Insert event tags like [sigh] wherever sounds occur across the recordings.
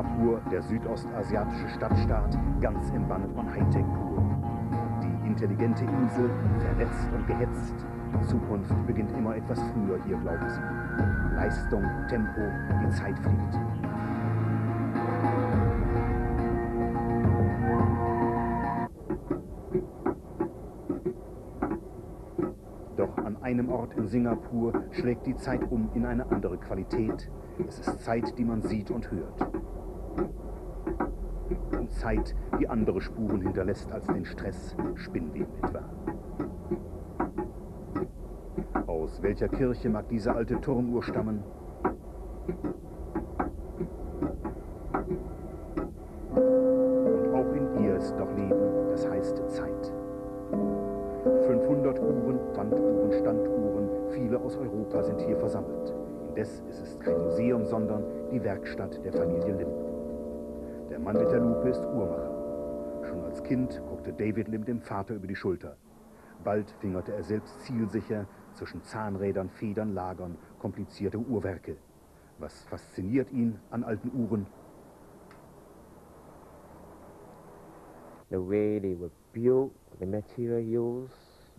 Singapur, der südostasiatische Stadtstaat, ganz im Bann von Hightech pur. Die intelligente Insel, vernetzt und gehetzt. Zukunft beginnt immer etwas früher hier, glauben sie. Leistung, Tempo, die Zeit fliegt. Doch an einem Ort in Singapur schlägt die Zeit um in eine andere Qualität. Es ist Zeit, die man sieht und hört. Zeit, die andere Spuren hinterlässt als den Stress, Spinnweben etwa. Aus welcher Kirche mag diese alte Turmuhr stammen? Und auch in ihr ist doch Leben, das heißt Zeit. 500 Uhren, Wanduhren, Standuhren, viele aus Europa sind hier versammelt. Indes ist es kein Museum, sondern die Werkstatt der Familie Lim. Der Mann mit der Lupe ist Uhrmacher. Schon als Kind guckte David Lim dem Vater über die Schulter. Bald fingerte er selbst zielsicher zwischen Zahnrädern, Federn, Lagern, komplizierte Uhrwerke. Was fasziniert ihn an alten Uhren?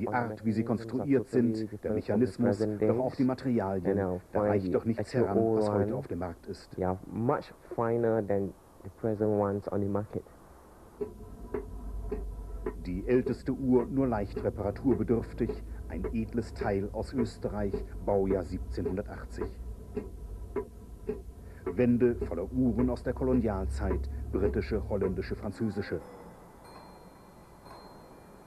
Die Art, wie sie konstruiert sind, der Mechanismus, doch auch die Materialien. Da reicht doch nichts heran, was heute auf dem Markt ist. The present ones on the market. Die älteste Uhr nur leicht reparaturbedürftig, ein edles Teil aus Österreich, Baujahr 1780. Wände voller Uhren aus der Kolonialzeit, britische, holländische, französische.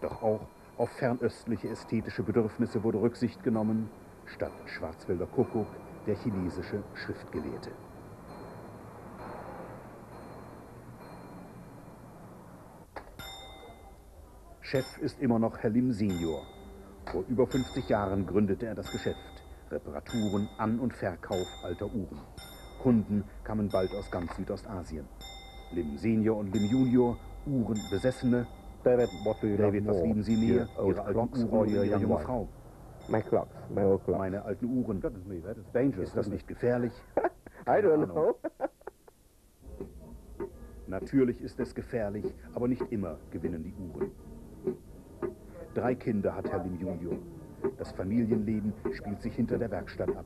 Doch auch auf fernöstliche ästhetische Bedürfnisse wurde Rücksicht genommen, statt Schwarzwälder Kuckuck der chinesische Schriftgelehrte. Chef ist immer noch Herr Lim Senior. Vor über 50 Jahren gründete er das Geschäft. Reparaturen, An- und Verkauf alter Uhren. Kunden kamen bald aus ganz Südostasien. Lim Senior und Lim Junior, Uhrenbesessene. David, David, was lieben Sie mehr? Old Ihre alten Uhren oder Ihre junge? Frau? My clocks, my old clocks. Meine alten Uhren. Ist das nicht gefährlich? [laughs] I don't know. Natürlich ist es gefährlich, aber nicht immer gewinnen die Uhren. Drei Kinder hat Herr Lim Junior. Das Familienleben spielt sich hinter der Werkstatt ab.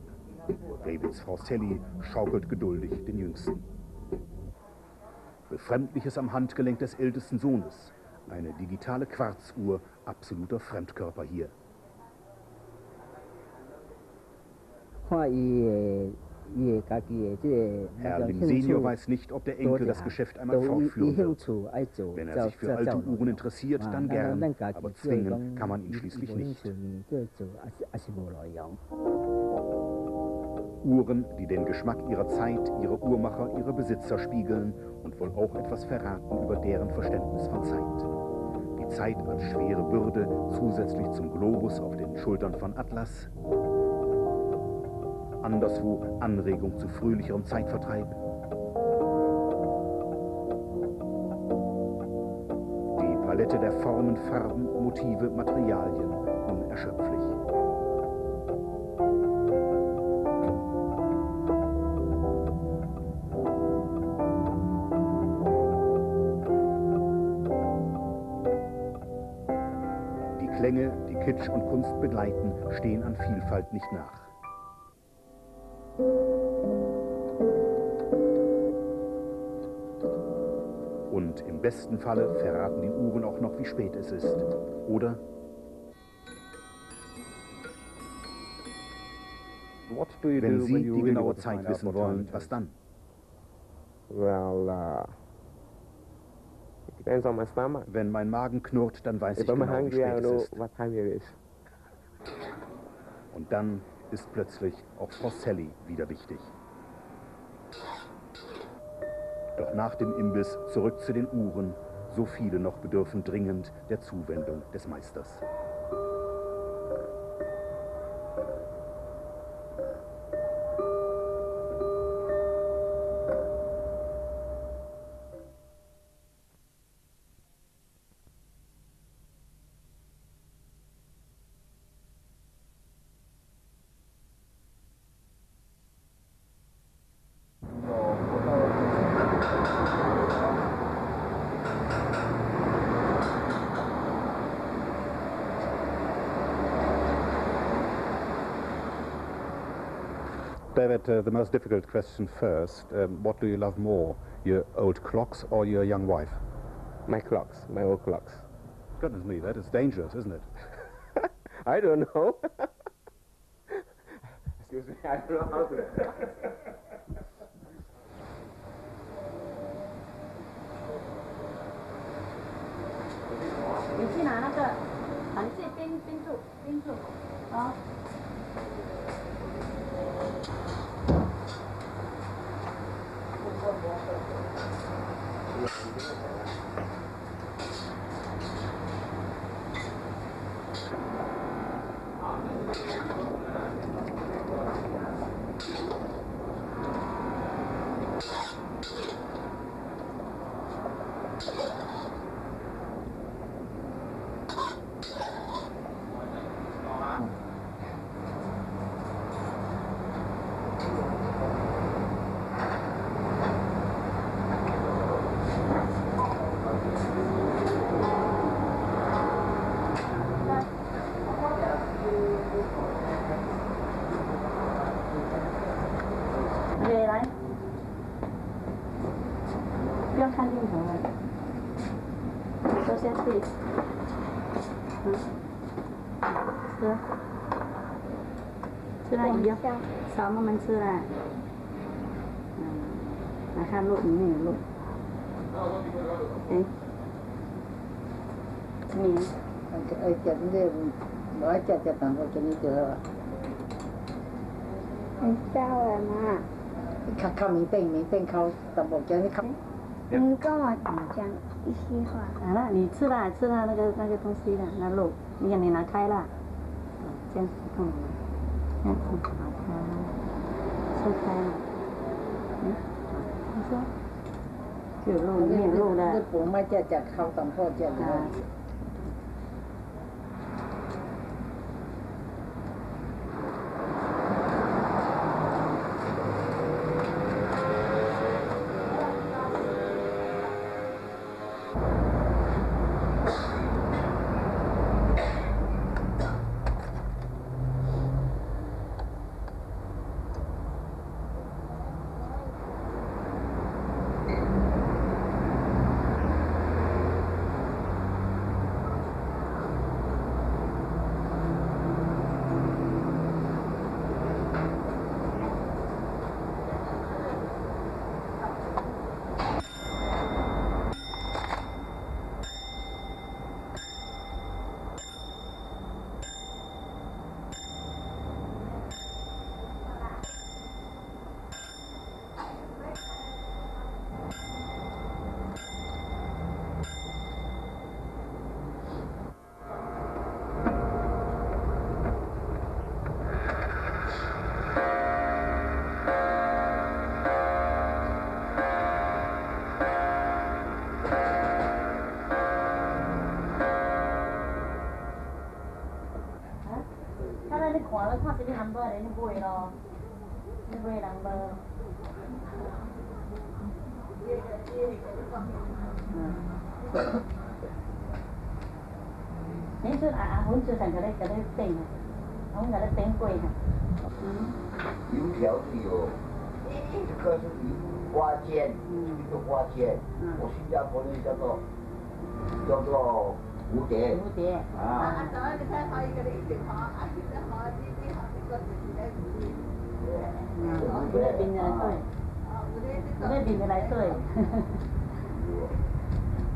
Davids Frau Sally schaukelt geduldig den Jüngsten. Befremdliches am Handgelenk des ältesten Sohnes. Eine digitale Quarzuhr, absoluter Fremdkörper hier. Herr Limsenio weiß nicht, ob der Enkel das Geschäft einmal fortführen wird. Wenn er sich für alte Uhren interessiert, dann gern, aber zwingen kann man ihn schließlich nicht. Uhren, die den Geschmack ihrer Zeit, ihre Uhrmacher, ihre Besitzer spiegeln und wohl auch etwas verraten über deren Verständnis von Zeit. Die Zeit als schwere Bürde zusätzlich zum Globus auf den Schultern von Atlas, Anderswo Anregung zu fröhlicherem Zeitvertreib. Die Palette der Formen, Farben, Motive, Materialien unerschöpflich. Die Klänge, die Kitsch und Kunst begleiten, stehen an Vielfalt nicht nach. Und im besten Falle verraten die Uhren auch noch, wie spät es ist. Oder wenn Sie die genaue Zeit wissen wollen, was dann? Well, uh, it depends on my stomach. Wenn mein Magen knurrt, dann weiß ich If I'm genau, wie hungry, I spät es ist. what time it is. Und dann ist plötzlich auch Frau Sally wieder wichtig. Doch nach dem Imbiss zurück zu den Uhren. So viele noch bedürfen dringend der Zuwendung des Meisters. David, uh, the most difficult question first. Um, what do you love more, your old clocks or your young wife? My clocks, my old clocks. Goodness me, that is dangerous, isn't it? [laughs] I don't know. [laughs] Excuse me, I don't know how to. [laughs] Thank you. 来，不要看镜头了，收下去，嗯，吃，吃了以后，少慢慢吃了，嗯，来看路，里面有路，哎，你，哎，姐，你这，我姐姐当过给你做了，你下来嘛。看看明定明定考怎么讲？你看，你跟我讲一些话。好了，你吃了吃了那个那个东西了，那肉，你看你拿开了，这样子痛，这样子把它抽开了。嗯，你说，有肉，没有肉的。这不卖价价靠当货价的。 กเขาตำพ่อเจ็ด 啊。 他那你看了看这个 number 的，你买咯，你买 number。你说啊啊，我做成个咧个咧顶啊，我个咧顶贵哈。嗯油条是有，这个是花煎，是花煎，我新加坡那叫做叫做蝴蝶蝴蝶啊，嗯，我那边的来对，我那边的来对。 เป็นเดือนเ Muté. Muté. À. Anh nói thì thế thôi cái đi thì họ anh thì họ đi đi họ thì có gì đấy. Muté bình như này thôi. Muté bình như này thôi.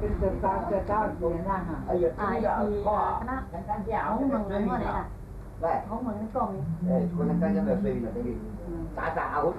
Bên tờ ta tờ ta của nó hả? Ai thì có nó. Không mừng lắm rồi nè. Vậy. Không mừng nó còn. Ê, con đang cái là tùy là cái gì? Tả tả hút.